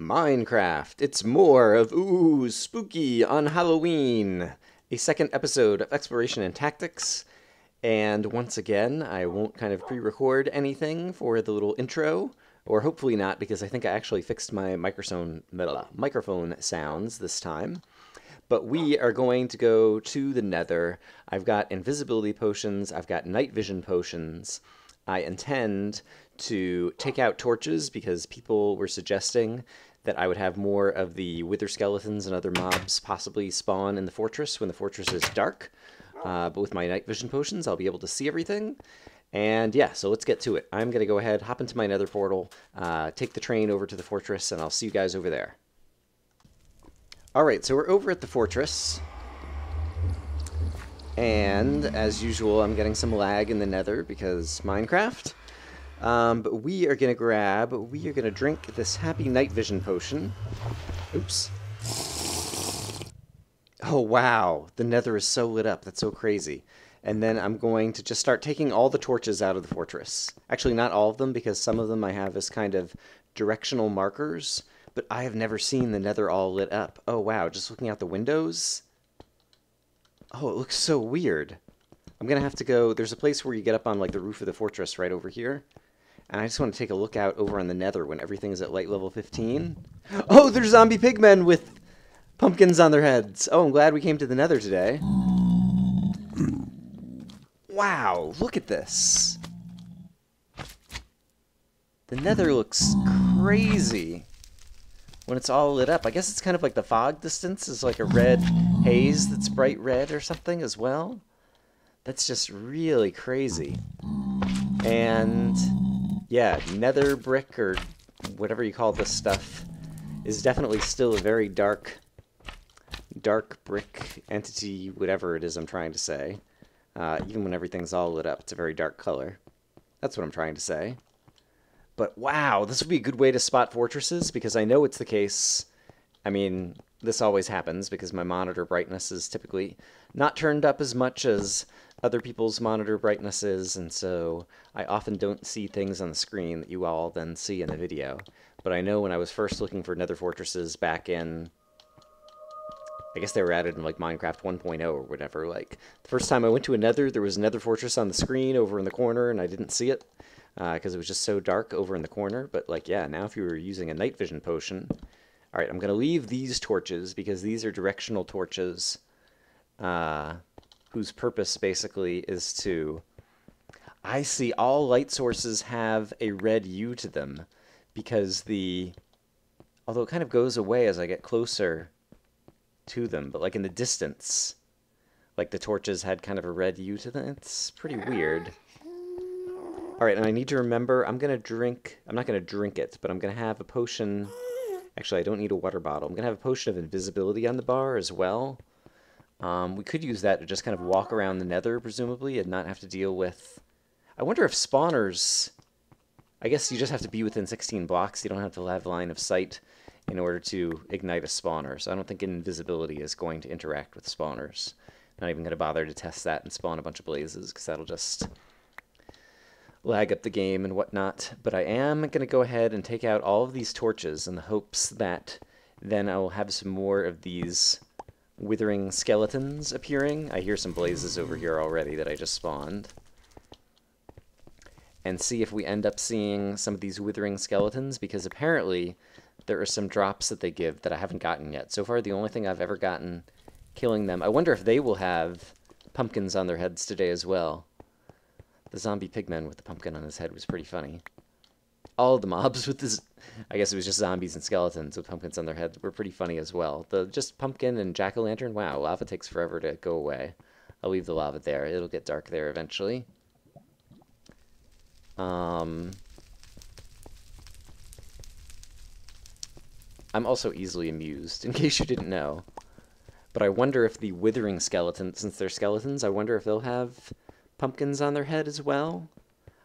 Minecraft. It's more of Ooh Spooky on Halloween, a second episode of Exploration and Tactics. And once again, I won't kind of pre record anything for the little intro, or hopefully not, because I think I actually fixed my microphone, microphone sounds this time. But we are going to go to the nether. I've got invisibility potions, I've got night vision potions. I intend to take out torches because people were suggesting that I would have more of the wither skeletons and other mobs possibly spawn in the fortress when the fortress is dark. Uh, but with my night vision potions, I'll be able to see everything. And yeah, so let's get to it. I'm going to go ahead, hop into my nether portal, uh, take the train over to the fortress, and I'll see you guys over there. Alright, so we're over at the fortress. And, as usual, I'm getting some lag in the nether because Minecraft. Um, but we are going to grab, we are going to drink this Happy Night Vision Potion. Oops. Oh, wow. The nether is so lit up. That's so crazy. And then I'm going to just start taking all the torches out of the fortress. Actually, not all of them, because some of them I have as kind of directional markers. But I have never seen the nether all lit up. Oh, wow. Just looking out the windows. Oh, it looks so weird. I'm going to have to go... There's a place where you get up on, like, the roof of the fortress right over here. And I just want to take a look out over on the nether when everything is at light level 15. Oh, there's zombie pigmen with pumpkins on their heads. Oh, I'm glad we came to the nether today. Wow, look at this. The nether looks crazy when it's all lit up. I guess it's kind of like the fog distance is like a red haze that's bright red or something as well. That's just really crazy. And yeah, nether brick or whatever you call this stuff is definitely still a very dark, dark brick entity, whatever it is I'm trying to say. Uh, even when everything's all lit up, it's a very dark color. That's what I'm trying to say. But wow, this would be a good way to spot fortresses because I know it's the case. I mean, this always happens because my monitor brightness is typically not turned up as much as other people's monitor brightnesses, and so I often don't see things on the screen that you all then see in the video. But I know when I was first looking for nether fortresses back in... I guess they were added in like Minecraft 1.0 or whatever. Like the first time I went to a nether, there was a nether fortress on the screen over in the corner, and I didn't see it because uh, it was just so dark over in the corner. But like, yeah, now if you were using a night vision potion, all right, I'm gonna leave these torches because these are directional torches. Uh, whose purpose basically is to. I see all light sources have a red hue to them because the. Although it kind of goes away as I get closer to them, but like in the distance, like the torches had kind of a red hue to them. It's pretty weird. All right, and I need to remember, I'm going to drink, I'm not going to drink it, but I'm going to have a potion. Actually, I don't need a water bottle. I'm going to have a potion of invisibility on the bar as well. Um, we could use that to just kind of walk around the nether, presumably, and not have to deal with... I wonder if spawners... I guess you just have to be within 16 blocks. You don't have to have line of sight in order to ignite a spawner. So I don't think invisibility is going to interact with spawners. Not even going to bother to test that and spawn a bunch of blazes, because that'll just lag up the game and whatnot. But I am going to go ahead and take out all of these torches in the hopes that then I will have some more of these withering skeletons appearing. I hear some blazes over here already that I just spawned. And see if we end up seeing some of these withering skeletons, because apparently there are some drops that they give that I haven't gotten yet. So far, the only thing I've ever gotten killing them. I wonder if they will have pumpkins on their heads today as well. The zombie pigman with the pumpkin on his head was pretty funny all the mobs with this I guess it was just zombies and skeletons with pumpkins on their heads were pretty funny as well. The just pumpkin and jack-o'-lantern, wow, lava takes forever to go away. I'll leave the lava there. It'll get dark there eventually. Um, I'm also easily amused, in case you didn't know. But I wonder if the withering skeletons, since they're skeletons, I wonder if they'll have pumpkins on their head as well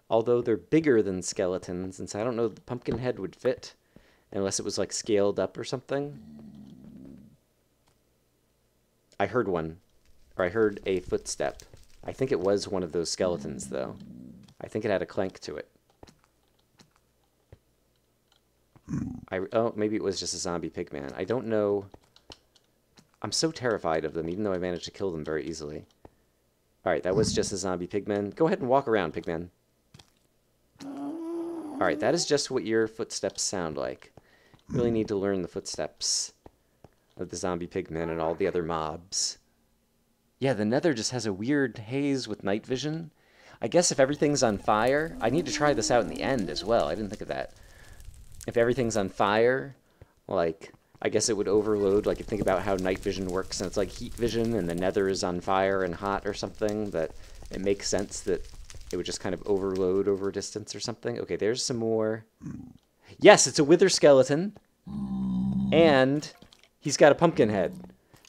although they're bigger than skeletons, and so I don't know the pumpkin head would fit unless it was like scaled up or something. I heard one, or I heard a footstep. I think it was one of those skeletons, though. I think it had a clank to it. I, oh, maybe it was just a zombie pigman. I don't know. I'm so terrified of them, even though I managed to kill them very easily. Alright, that was just a zombie pigman. Go ahead and walk around, pigman. Alright, that is just what your footsteps sound like. You really need to learn the footsteps of the zombie pigmen and all the other mobs. Yeah, the nether just has a weird haze with night vision. I guess if everything's on fire, I need to try this out in the end as well. I didn't think of that. If everything's on fire, like, I guess it would overload, like, you think about how night vision works, and it's like heat vision, and the nether is on fire and hot or something, that it makes sense that it would just kind of overload over distance or something. Okay, there's some more. Yes, it's a wither skeleton. And he's got a pumpkin head.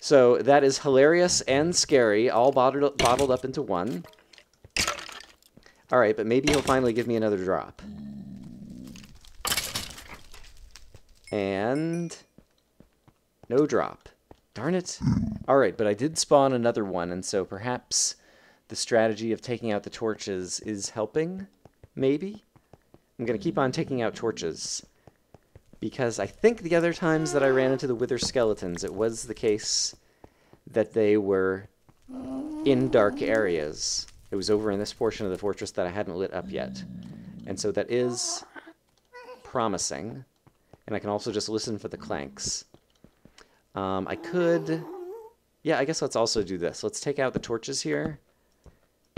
So that is hilarious and scary, all bottled, bottled up into one. Alright, but maybe he'll finally give me another drop. And... No drop. Darn it. Alright, but I did spawn another one, and so perhaps the strategy of taking out the torches is helping? Maybe? I'm going to keep on taking out torches. Because I think the other times that I ran into the wither skeletons, it was the case that they were in dark areas. It was over in this portion of the fortress that I hadn't lit up yet. And so that is promising. And I can also just listen for the clanks. Um, I could... Yeah, I guess let's also do this. Let's take out the torches here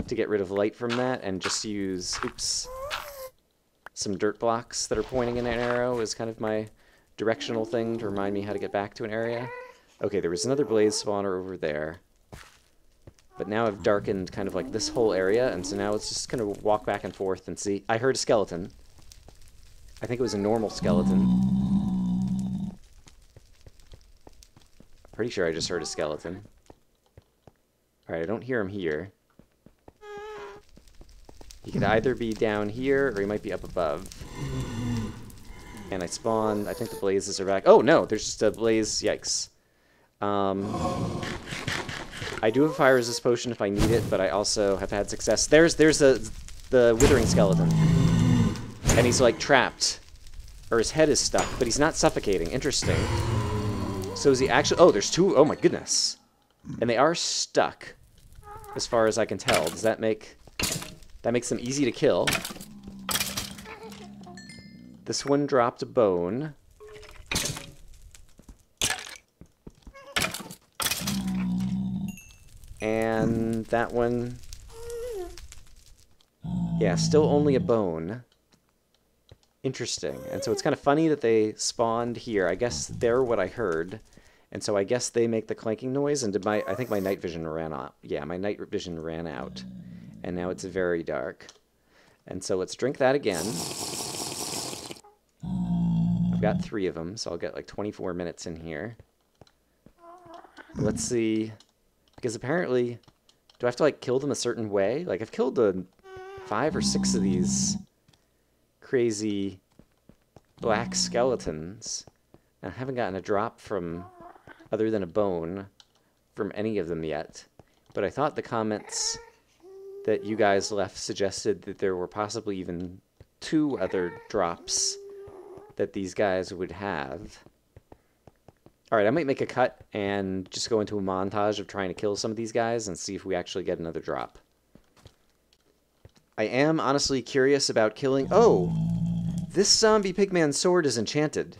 to get rid of light from that and just use... Oops. Some dirt blocks that are pointing in an arrow is kind of my directional thing to remind me how to get back to an area. Okay, there was another blaze spawner over there. But now I've darkened kind of like this whole area, and so now it's just to walk back and forth and see. I heard a skeleton. I think it was a normal skeleton. Pretty sure I just heard a skeleton. Alright, I don't hear him here. He could either be down here, or he might be up above. And I spawned, I think the blazes are back. Oh, no, there's just a blaze. Yikes. Um, I do have a fire resist potion if I need it, but I also have had success. There's there's a the withering skeleton, and he's like trapped, or his head is stuck, but he's not suffocating. Interesting. So is he actually? Oh, there's two. Oh my goodness, and they are stuck, as far as I can tell. Does that make that makes them easy to kill? This one dropped a bone. And that one... Yeah, still only a bone. Interesting. And so it's kind of funny that they spawned here. I guess they're what I heard. And so I guess they make the clanking noise, and did my I think my night vision ran out. Yeah, my night vision ran out. And now it's very dark. And so let's drink that again. I've got three of them, so I'll get like 24 minutes in here. Let's see. Because apparently, do I have to like kill them a certain way? Like I've killed the five or six of these crazy black skeletons. And I haven't gotten a drop from, other than a bone, from any of them yet. But I thought the comments that you guys left suggested that there were possibly even two other drops that these guys would have. Alright, I might make a cut and just go into a montage of trying to kill some of these guys and see if we actually get another drop. I am honestly curious about killing... Oh! This zombie pigman sword is enchanted.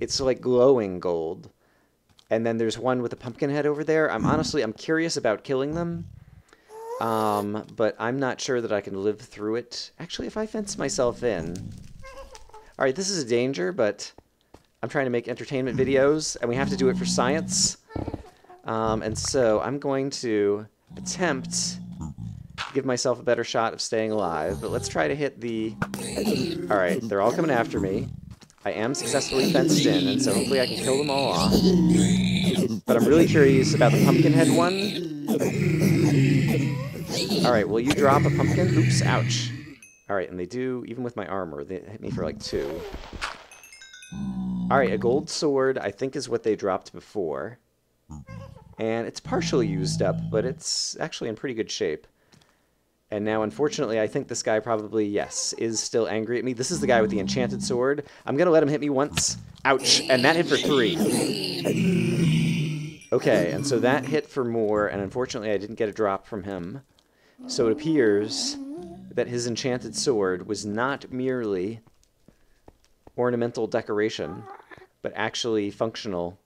It's like glowing gold. And then there's one with a pumpkin head over there. I'm honestly, I'm curious about killing them. Um, but I'm not sure that I can live through it. Actually, if I fence myself in... Alright, this is a danger, but... I'm trying to make entertainment videos, and we have to do it for science. Um, and so I'm going to attempt to give myself a better shot of staying alive. But let's try to hit the... Alright, they're all coming after me. I am successfully fenced in, and so hopefully I can kill them all off. But I'm really curious about the pumpkin head one. Alright, will you drop a pumpkin? Oops, ouch. Alright, and they do, even with my armor, they hit me for like two. Alright, a gold sword, I think is what they dropped before. And it's partially used up, but it's actually in pretty good shape. And now, unfortunately, I think this guy probably, yes, is still angry at me. This is the guy with the enchanted sword. I'm going to let him hit me once. Ouch. And that hit for three. Okay, and so that hit for more, and unfortunately I didn't get a drop from him. So it appears that his enchanted sword was not merely ornamental decoration, but actually functional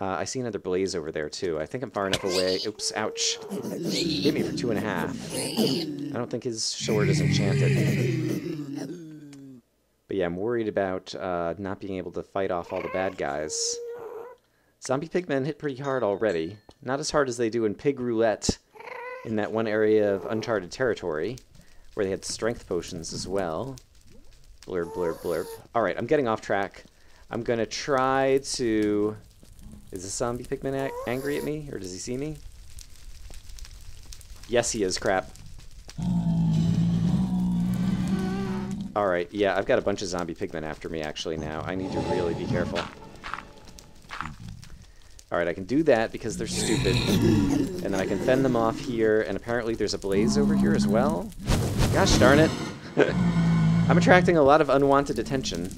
uh, I see another blaze over there, too. I think I'm far enough away. Oops, ouch. Hit me for two and a half. I don't think his sword is enchanted. But yeah, I'm worried about uh, not being able to fight off all the bad guys. Zombie pigmen hit pretty hard already. Not as hard as they do in Pig Roulette in that one area of uncharted territory, where they had strength potions as well. Blurb, blurb, blurb. Alright, I'm getting off track. I'm going to try to is the zombie pigman angry at me, or does he see me? Yes, he is, crap. Alright, yeah, I've got a bunch of zombie pigmen after me, actually, now. I need to really be careful. Alright, I can do that because they're stupid. And then I can fend them off here, and apparently there's a blaze over here as well. Gosh darn it. I'm attracting a lot of unwanted attention.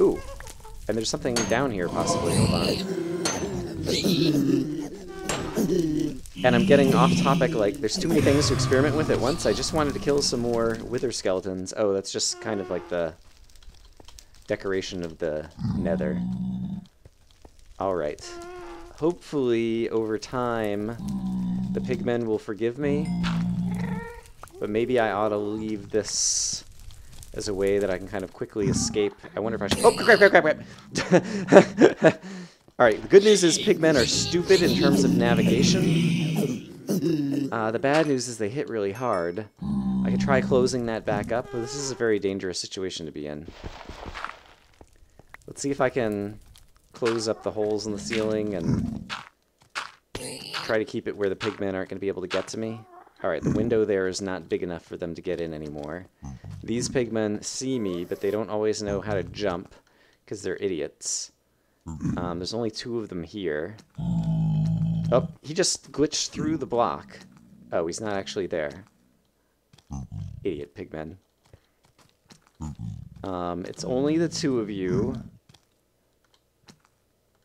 Ooh. And there's something down here, possibly. Hold on. And I'm getting off topic, like, there's too many things to experiment with at once. I just wanted to kill some more wither skeletons. Oh, that's just kind of like the decoration of the nether. Alright. Hopefully, over time, the pigmen will forgive me. But maybe I ought to leave this as a way that I can kind of quickly escape. I wonder if I should... Oh, crap, crap, crap, crap! Alright, the good news is pigmen are stupid in terms of navigation. Uh, the bad news is they hit really hard. I could try closing that back up, but this is a very dangerous situation to be in. Let's see if I can close up the holes in the ceiling and try to keep it where the pigmen aren't going to be able to get to me. Alright, the window there is not big enough for them to get in anymore. These pigmen see me, but they don't always know how to jump, because they're idiots. Um, there's only two of them here. Oh, he just glitched through the block. Oh, he's not actually there. Idiot pigmen. Um, it's only the two of you.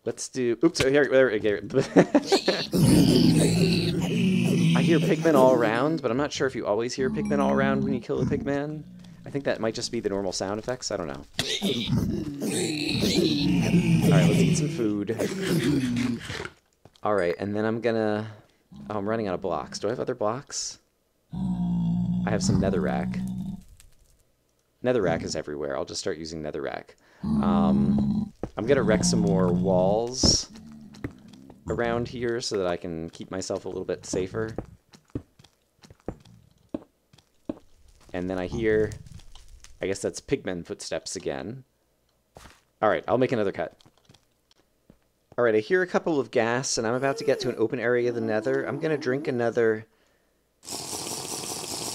Let's do... Oops, oh, here, there, here. I hear pigmen all around, but I'm not sure if you always hear pigmen all around when you kill a pigman. I think that might just be the normal sound effects. I don't know. Alright, let's eat some food. Alright, and then I'm gonna... Oh, I'm running out of blocks. Do I have other blocks? I have some netherrack. Netherrack is everywhere. I'll just start using netherrack. Um, I'm gonna wreck some more walls around here so that I can keep myself a little bit safer. And then I hear I guess that's pigmen footsteps again. Alright, I'll make another cut. Alright, I hear a couple of ghasts, and I'm about to get to an open area of the nether. I'm going to drink another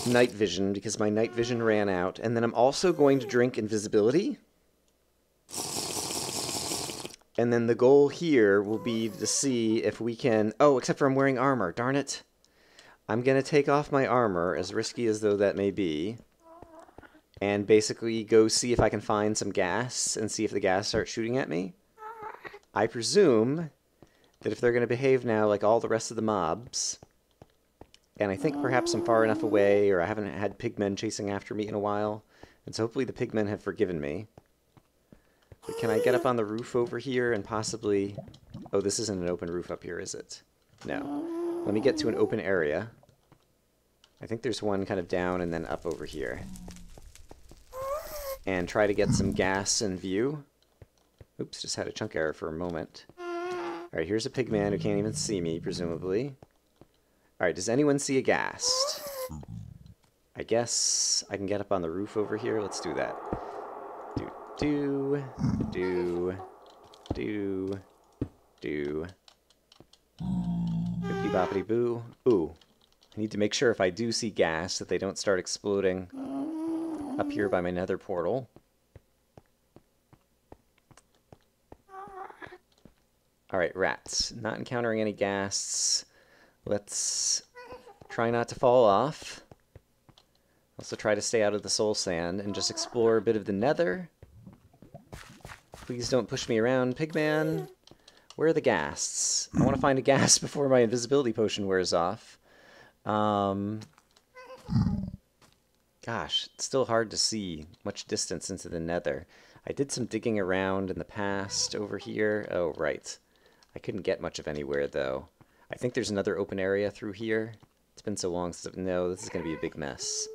night vision, because my night vision ran out. And then I'm also going to drink invisibility. And then the goal here will be to see if we can... Oh, except for I'm wearing armor. Darn it. I'm going to take off my armor, as risky as though that may be and basically go see if I can find some ghasts and see if the ghasts starts shooting at me. I presume that if they're going to behave now like all the rest of the mobs, and I think perhaps I'm far enough away or I haven't had pigmen chasing after me in a while, and so hopefully the pigmen have forgiven me. But can I get up on the roof over here and possibly... Oh, this isn't an open roof up here, is it? No. Let me get to an open area. I think there's one kind of down and then up over here and try to get some ghasts in view. Oops, just had a chunk error for a moment. Alright, here's a pigman who can't even see me, presumably. Alright, does anyone see a ghast? I guess I can get up on the roof over here. Let's do that. Do, do, do, do, do. Bippity boppity boo. Ooh. I need to make sure if I do see ghasts that they don't start exploding up here by my nether portal. Alright, rats. Not encountering any ghasts. Let's try not to fall off. Also try to stay out of the soul sand and just explore a bit of the nether. Please don't push me around, Pigman. Where are the ghasts? I want to find a ghast before my invisibility potion wears off. Um, gosh, it's still hard to see much distance into the nether. I did some digging around in the past over here. Oh, right. I couldn't get much of anywhere, though. I think there's another open area through here. It's been so long since... No, this is going to be a big mess.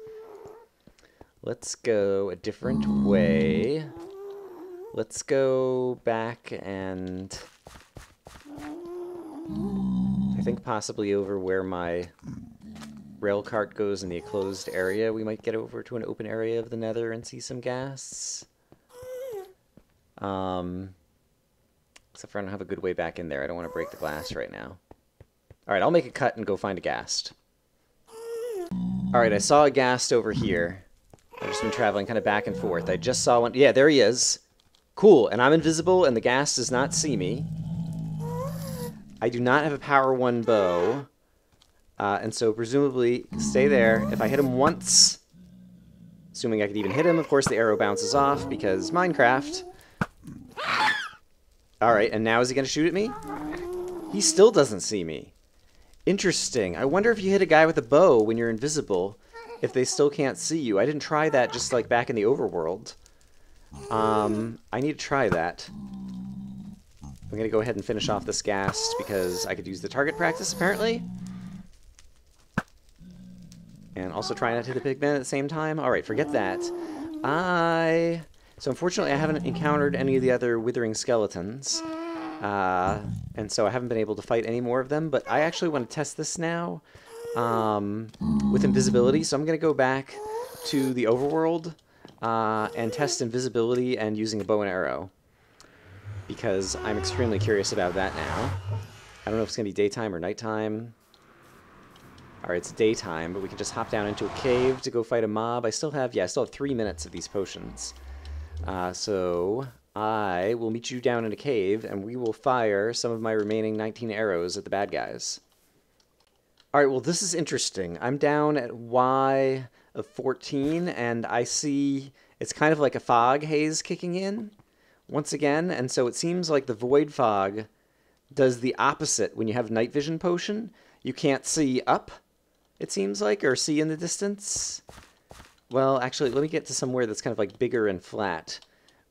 Let's go a different way. Let's go back and... I think possibly over where my rail cart goes in the closed area, we might get over to an open area of the nether and see some ghasts. Um, except for I don't have a good way back in there. I don't want to break the glass right now. Alright, I'll make a cut and go find a ghast. Alright, I saw a ghast over here. I've just been traveling kind of back and forth. I just saw one. Yeah, there he is. Cool, and I'm invisible, and the ghast does not see me. I do not have a power 1 bow. Uh, and so presumably, stay there. If I hit him once, assuming I could even hit him, of course the arrow bounces off, because Minecraft. Alright, and now is he going to shoot at me? He still doesn't see me. Interesting. I wonder if you hit a guy with a bow when you're invisible, if they still can't see you. I didn't try that just like back in the overworld. Um, I need to try that. I'm going to go ahead and finish off this ghast because I could use the target practice apparently. And also try not to hit the pigman at the same time. Alright, forget that. I... So unfortunately I haven't encountered any of the other withering skeletons. Uh, and so I haven't been able to fight any more of them, but I actually want to test this now um, with invisibility. So I'm going to go back to the overworld uh, and test invisibility and using a bow and arrow because I'm extremely curious about that now. I don't know if it's going to be daytime or nighttime. Alright, it's daytime, but we can just hop down into a cave to go fight a mob. I still have, yeah, I still have three minutes of these potions. Uh, so I will meet you down in a cave, and we will fire some of my remaining 19 arrows at the bad guys. Alright, well this is interesting. I'm down at Y of 14, and I see it's kind of like a fog haze kicking in once again, and so it seems like the void fog does the opposite when you have night vision potion. You can't see up, it seems like, or see in the distance. Well, actually, let me get to somewhere that's kind of like bigger and flat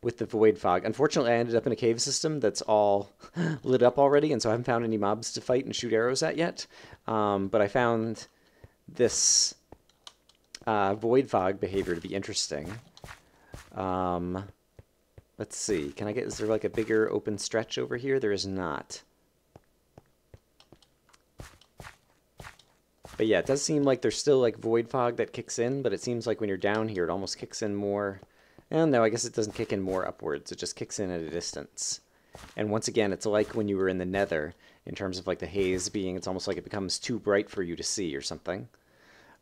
with the void fog. Unfortunately, I ended up in a cave system that's all lit up already, and so I haven't found any mobs to fight and shoot arrows at yet. Um, but I found this uh, void fog behavior to be interesting. Um, let's see. Can I get, is there like a bigger open stretch over here? There is not. But yeah, it does seem like there's still like void fog that kicks in, but it seems like when you're down here, it almost kicks in more. And no, I guess it doesn't kick in more upwards. It just kicks in at a distance. And once again, it's like when you were in the nether, in terms of like the haze being, it's almost like it becomes too bright for you to see or something.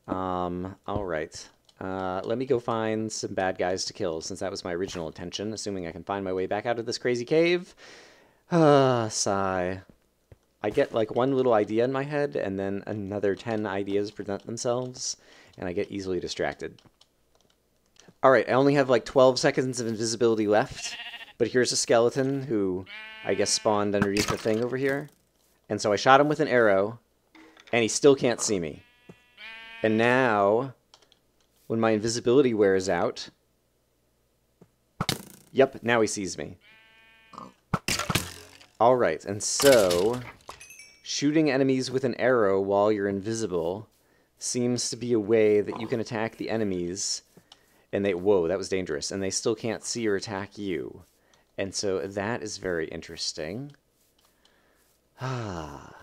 Um, all right. Uh, let me go find some bad guys to kill, since that was my original intention, assuming I can find my way back out of this crazy cave. Ah, sigh. I get like one little idea in my head, and then another 10 ideas present themselves, and I get easily distracted. Alright, I only have like 12 seconds of invisibility left, but here's a skeleton who I guess spawned underneath the thing over here. And so I shot him with an arrow, and he still can't see me. And now, when my invisibility wears out, yep, now he sees me. Alright, and so shooting enemies with an arrow while you're invisible seems to be a way that you can attack the enemies and they whoa that was dangerous and they still can't see or attack you. And so that is very interesting. Ah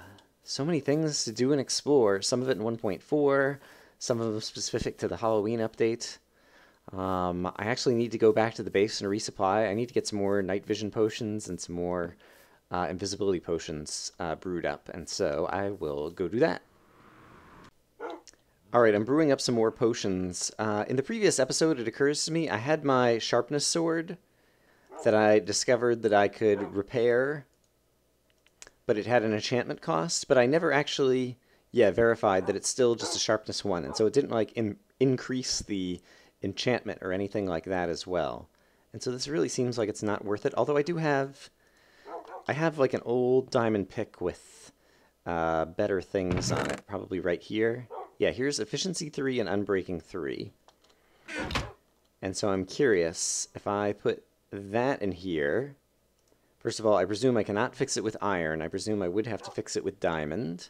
so many things to do and explore some of it in 1.4 some of them specific to the halloween update. Um, i actually need to go back to the base and resupply. I need to get some more night vision potions and some more uh, invisibility potions uh, brewed up, and so I will go do that. Alright, I'm brewing up some more potions. Uh, in the previous episode, it occurs to me I had my sharpness sword that I discovered that I could repair, but it had an enchantment cost, but I never actually yeah, verified that it's still just a sharpness one, and so it didn't like in, increase the enchantment or anything like that as well. And so this really seems like it's not worth it. Although I do have, I have like an old diamond pick with uh, better things on it, probably right here. Yeah, here's efficiency three and unbreaking three. And so I'm curious if I put that in here. First of all, I presume I cannot fix it with iron. I presume I would have to fix it with diamond.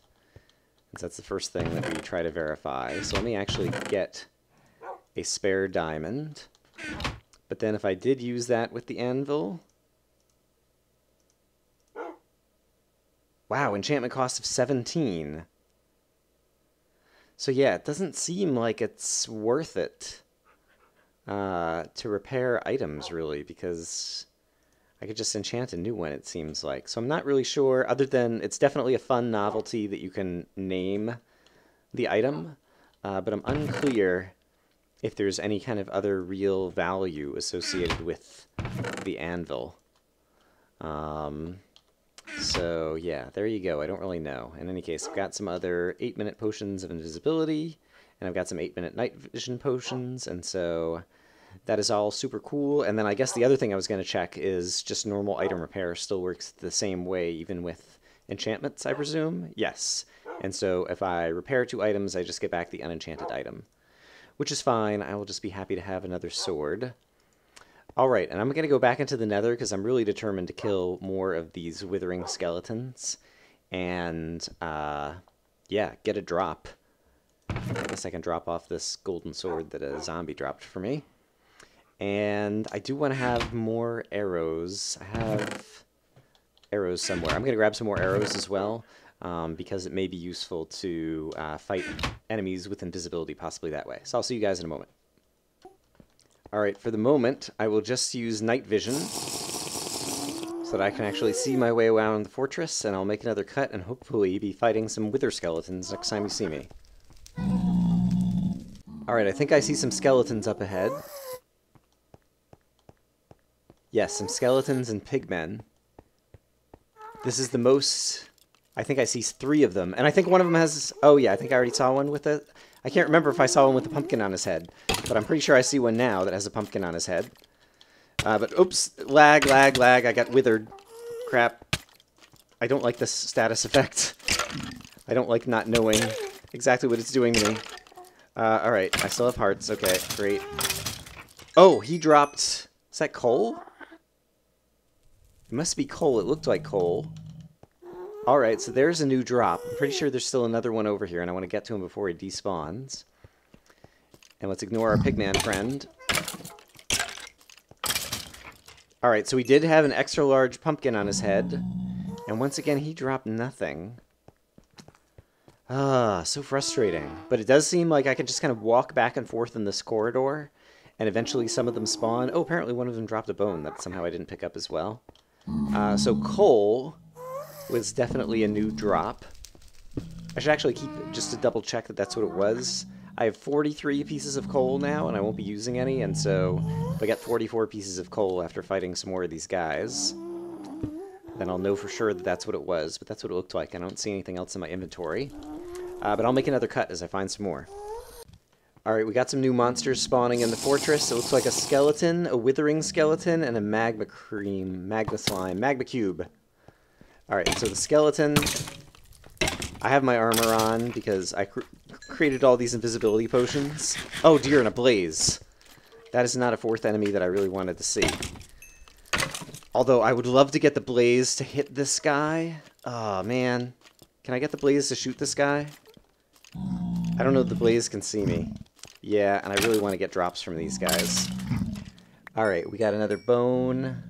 So that's the first thing that we try to verify. So let me actually get a spare diamond. But then if I did use that with the anvil... Wow, enchantment cost of 17. So yeah, it doesn't seem like it's worth it uh, to repair items, really, because I could just enchant a new one, it seems like. So I'm not really sure, other than it's definitely a fun novelty that you can name the item, uh, but I'm unclear if there's any kind of other real value associated with the anvil. Um, so yeah, there you go. I don't really know. In any case, I've got some other 8-minute potions of invisibility, and I've got some 8-minute night vision potions, and so that is all super cool. And then I guess the other thing I was going to check is just normal item repair still works the same way even with enchantments, I presume? Yes. And so if I repair two items, I just get back the unenchanted item. Which is fine. I will just be happy to have another sword. Alright, and I'm going to go back into the nether because I'm really determined to kill more of these withering skeletons. And, uh, yeah, get a drop. I guess I can drop off this golden sword that a zombie dropped for me. And I do want to have more arrows. I have arrows somewhere. I'm going to grab some more arrows as well, um, because it may be useful to uh, fight enemies with invisibility possibly that way. So I'll see you guys in a moment. Alright, for the moment, I will just use night vision so that I can actually see my way around the fortress, and I'll make another cut and hopefully be fighting some wither skeletons next time you see me. Alright, I think I see some skeletons up ahead. Yes, some skeletons and pigmen. This is the most... I think I see three of them. And I think one of them has... Oh, yeah, I think I already saw one with it. I can't remember if I saw one with a pumpkin on his head. But I'm pretty sure I see one now that has a pumpkin on his head. Uh, but, oops, lag, lag, lag. I got withered. Crap. I don't like this status effect. I don't like not knowing exactly what it's doing to me. Uh, alright, I still have hearts. Okay, great. Oh, he dropped... Is that coal? It must be coal. It looked like coal. Alright, so there's a new drop. I'm pretty sure there's still another one over here, and I want to get to him before he despawns. And let's ignore our pigman friend. Alright, so we did have an extra large pumpkin on his head. And once again, he dropped nothing. Ah, so frustrating. But it does seem like I can just kind of walk back and forth in this corridor, and eventually some of them spawn. Oh, apparently one of them dropped a bone that somehow I didn't pick up as well. Uh, so coal was definitely a new drop. I should actually keep just to double check that that's what it was. I have 43 pieces of coal now, and I won't be using any, and so if I get 44 pieces of coal after fighting some more of these guys, then I'll know for sure that that's what it was, but that's what it looked like. I don't see anything else in my inventory. Uh, but I'll make another cut as I find some more. Alright, we got some new monsters spawning in the fortress. It looks like a skeleton, a withering skeleton, and a magma cream, magma slime, magma cube. Alright, so the skeleton... I have my armor on because I cr created all these invisibility potions. Oh dear, and a blaze. That is not a fourth enemy that I really wanted to see. Although I would love to get the blaze to hit this guy. Oh man. Can I get the blaze to shoot this guy? I don't know if the blaze can see me. Yeah, and I really want to get drops from these guys. Alright, we got another bone.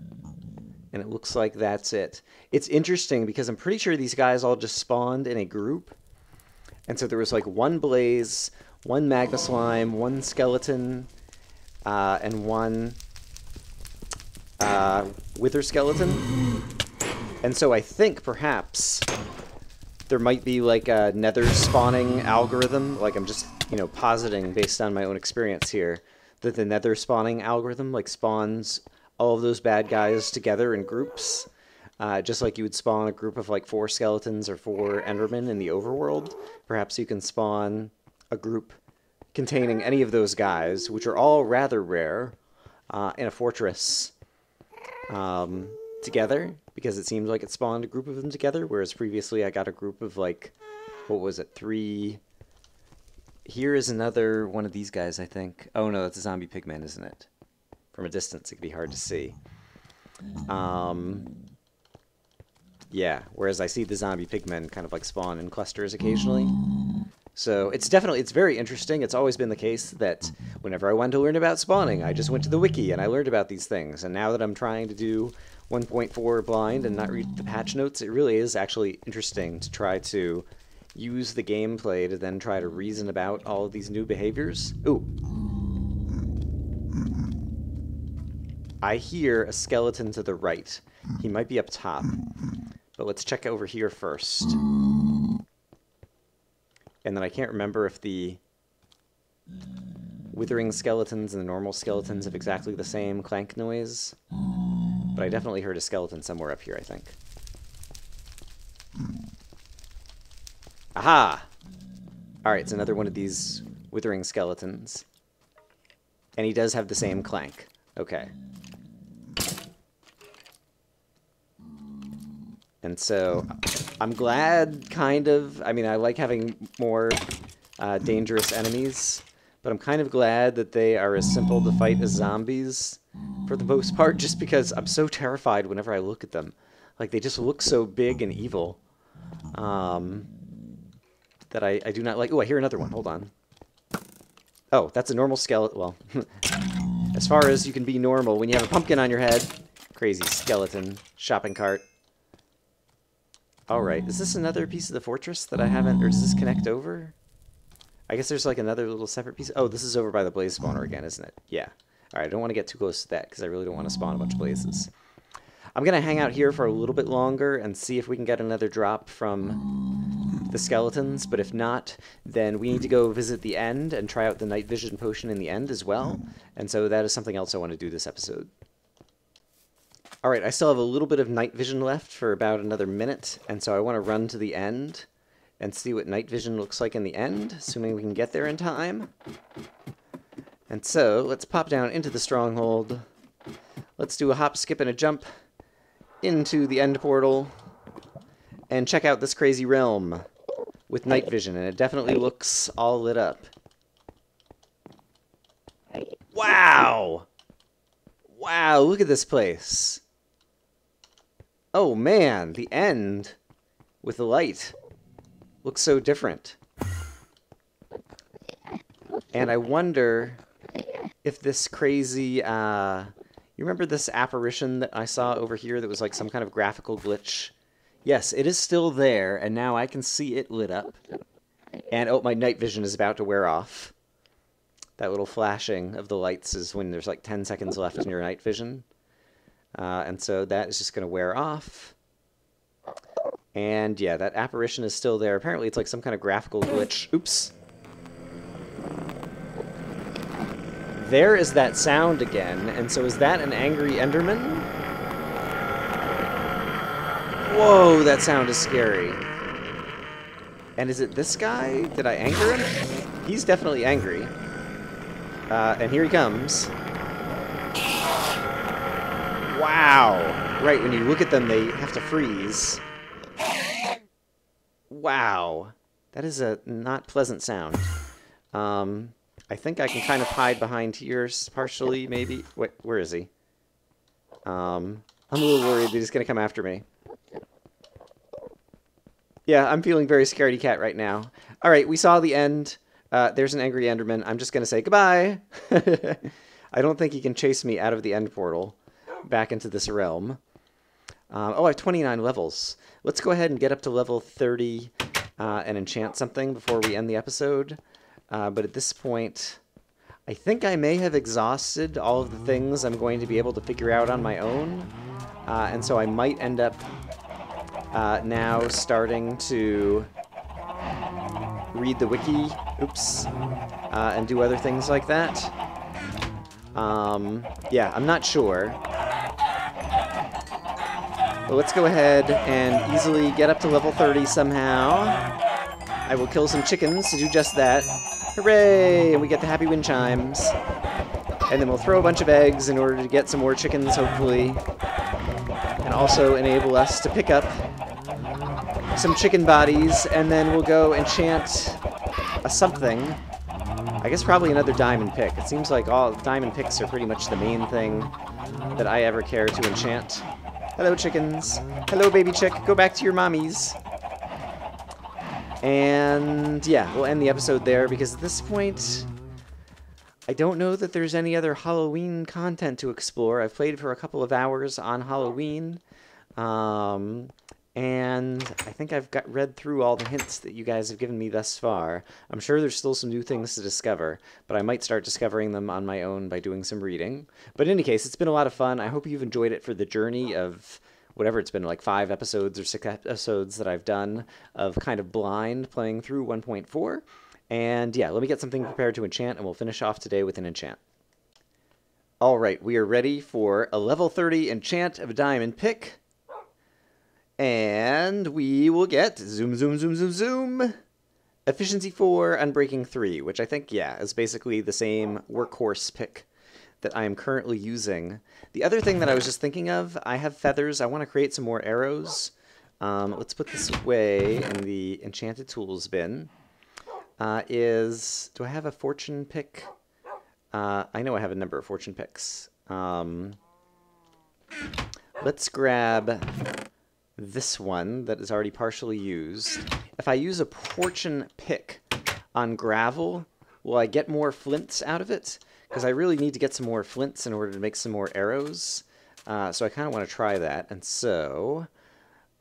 And it looks like that's it. It's interesting because I'm pretty sure these guys all just spawned in a group. And so there was like one blaze, one magma slime, one skeleton, uh, and one uh, wither skeleton. And so I think perhaps there might be like a nether spawning algorithm. Like I'm just you know, positing based on my own experience here that the nether spawning algorithm like spawns all of those bad guys together in groups. Uh, just like you would spawn a group of like four skeletons or four Endermen in the overworld, perhaps you can spawn a group containing any of those guys, which are all rather rare, uh, in a fortress um, together, because it seems like it spawned a group of them together, whereas previously I got a group of like, what was it, three... Here is another one of these guys, I think. Oh no, that's a zombie pigman, isn't it? From a distance, it could be hard to see. Um, yeah, whereas I see the zombie pigmen kind of like spawn in clusters occasionally. So it's definitely, it's very interesting. It's always been the case that whenever I wanted to learn about spawning, I just went to the wiki and I learned about these things. And now that I'm trying to do 1.4 blind and not read the patch notes, it really is actually interesting to try to use the gameplay to then try to reason about all of these new behaviors. Ooh. I hear a skeleton to the right. He might be up top. But let's check over here first. And then I can't remember if the withering skeletons and the normal skeletons have exactly the same clank noise. But I definitely heard a skeleton somewhere up here, I think. Aha! Alright, it's another one of these withering skeletons. And he does have the same clank. Okay. And so I'm glad, kind of. I mean, I like having more uh, dangerous enemies, but I'm kind of glad that they are as simple to fight as zombies for the most part, just because I'm so terrified whenever I look at them. Like, they just look so big and evil um, that I, I do not like. Oh, I hear another one. Hold on. Oh, that's a normal skeleton. Well, as far as you can be normal when you have a pumpkin on your head. Crazy skeleton shopping cart. Alright, is this another piece of the fortress that I haven't, or does this connect over? I guess there's like another little separate piece. Oh, this is over by the blaze spawner again, isn't it? Yeah. Alright, I don't want to get too close to that, because I really don't want to spawn a bunch of blazes. I'm going to hang out here for a little bit longer and see if we can get another drop from the skeletons, but if not, then we need to go visit the end and try out the night vision potion in the end as well, and so that is something else I want to do this episode. Alright, I still have a little bit of night vision left for about another minute, and so I want to run to the end and see what night vision looks like in the end, assuming we can get there in time. And so, let's pop down into the stronghold. Let's do a hop, skip, and a jump into the end portal and check out this crazy realm with night vision, and it definitely looks all lit up. Wow! Wow, look at this place. Oh man, the end with the light looks so different. And I wonder if this crazy, uh, you remember this apparition that I saw over here that was like some kind of graphical glitch? Yes, it is still there, and now I can see it lit up. And, oh, my night vision is about to wear off. That little flashing of the lights is when there's like 10 seconds left in your night vision. Uh, and so that is just going to wear off. And yeah, that apparition is still there. Apparently it's like some kind of graphical glitch. Oops. There is that sound again. And so is that an angry Enderman? Whoa, that sound is scary. And is it this guy? Did I anger him? He's definitely angry. Uh, and here he comes. Wow. Right, when you look at them, they have to freeze. Wow. That is a not pleasant sound. Um, I think I can kind of hide behind here partially, maybe. Wait, where is he? Um, I'm a little worried that he's going to come after me. Yeah, I'm feeling very scaredy cat right now. All right, we saw the end. Uh, there's an angry Enderman. I'm just going to say goodbye. I don't think he can chase me out of the end portal back into this realm. Um, oh, I have 29 levels. Let's go ahead and get up to level 30 uh, and enchant something before we end the episode. Uh, but at this point, I think I may have exhausted all of the things I'm going to be able to figure out on my own. Uh, and so I might end up uh, now starting to read the wiki, oops, uh, and do other things like that. Um, yeah, I'm not sure. But let's go ahead and easily get up to level 30 somehow. I will kill some chickens to do just that. Hooray! And we get the happy wind chimes. And then we'll throw a bunch of eggs in order to get some more chickens, hopefully. And also enable us to pick up some chicken bodies, and then we'll go enchant a something. I guess probably another diamond pick. It seems like all diamond picks are pretty much the main thing that I ever care to enchant. Hello, chickens. Hello, baby chick. Go back to your mommies. And yeah, we'll end the episode there because at this point, I don't know that there's any other Halloween content to explore. I've played for a couple of hours on Halloween. Um, and I think I've got read through all the hints that you guys have given me thus far. I'm sure there's still some new things to discover, but I might start discovering them on my own by doing some reading. But in any case, it's been a lot of fun. I hope you've enjoyed it for the journey of whatever it's been, like five episodes or six episodes that I've done of kind of blind playing through 1.4. And yeah, let me get something prepared to enchant, and we'll finish off today with an enchant. All right, we are ready for a level 30 enchant of a diamond pick. And we will get zoom, zoom, zoom, zoom, zoom. Efficiency 4, Unbreaking 3, which I think, yeah, is basically the same workhorse pick that I am currently using. The other thing that I was just thinking of, I have feathers. I want to create some more arrows. Um, let's put this away in the Enchanted Tools bin. Uh, is, do I have a fortune pick? Uh, I know I have a number of fortune picks. Um, let's grab this one that is already partially used. If I use a fortune pick on gravel, will I get more flints out of it? Because I really need to get some more flints in order to make some more arrows. Uh, so I kind of want to try that. And so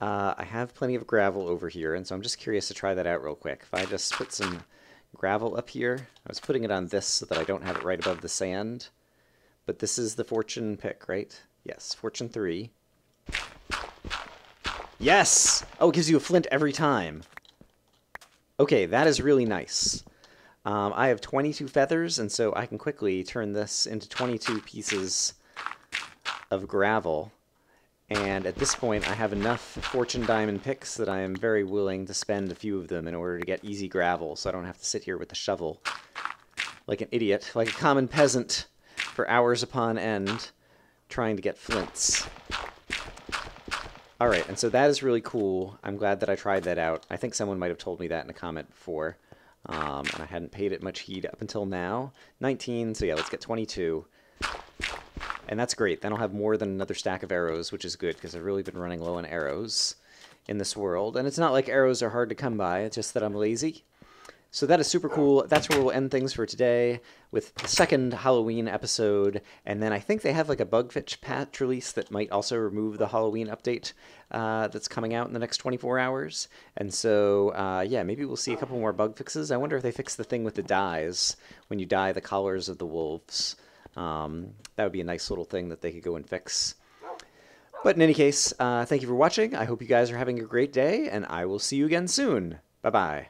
uh, I have plenty of gravel over here, and so I'm just curious to try that out real quick. If I just put some gravel up here, I was putting it on this so that I don't have it right above the sand. But this is the fortune pick, right? Yes, fortune 3. Yes! Oh, it gives you a flint every time. Okay, that is really nice. Um, I have 22 feathers, and so I can quickly turn this into 22 pieces of gravel. And at this point, I have enough fortune diamond picks that I am very willing to spend a few of them in order to get easy gravel, so I don't have to sit here with a shovel like an idiot, like a common peasant, for hours upon end trying to get flints. All right, and so that is really cool. I'm glad that I tried that out. I think someone might have told me that in a comment before, um, and I hadn't paid it much heed up until now. 19, so yeah, let's get 22. And that's great. Then I'll have more than another stack of arrows, which is good, because I've really been running low on arrows in this world. And it's not like arrows are hard to come by, it's just that I'm lazy. So that is super cool. That's where we'll end things for today with the second Halloween episode. And then I think they have like a bug fix patch release that might also remove the Halloween update uh, that's coming out in the next 24 hours. And so, uh, yeah, maybe we'll see a couple more bug fixes. I wonder if they fix the thing with the dyes when you dye the collars of the wolves. Um, that would be a nice little thing that they could go and fix. But in any case, uh, thank you for watching. I hope you guys are having a great day, and I will see you again soon. Bye bye.